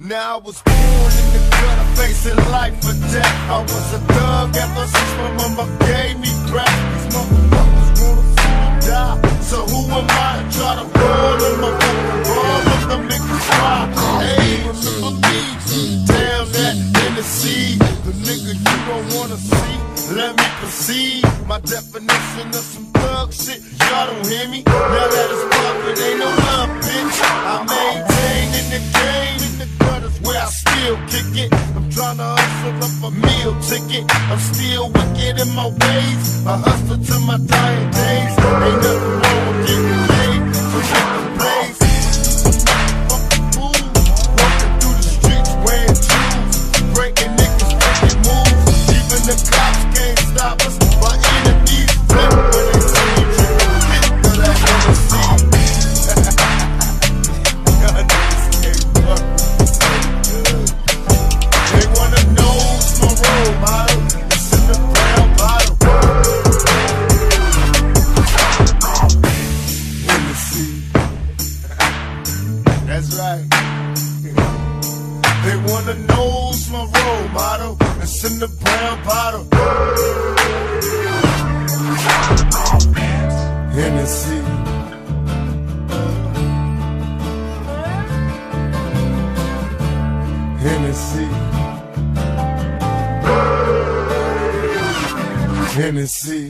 Now I was born in the gutter, facing life or death. I was a thug ever since my mama gave me crack. These motherfuckers wanna see me die. So who am I to try to roll in my fucking ball? Let them niggas cry. Hey, remember me? Down that Tennessee. The nigga you don't wanna see. Let me proceed. My definition of some thug shit. Y'all don't hear me? Now that it's poppin', ain't no still kick it. I'm tryna hustle up a meal ticket. I'm still wicked in my ways. I hustle to my dying days. Ain't nothing wrong That's right. They wanna know my role model. It's in the brown bottle. Hennessy. Hennessy. Hennessy.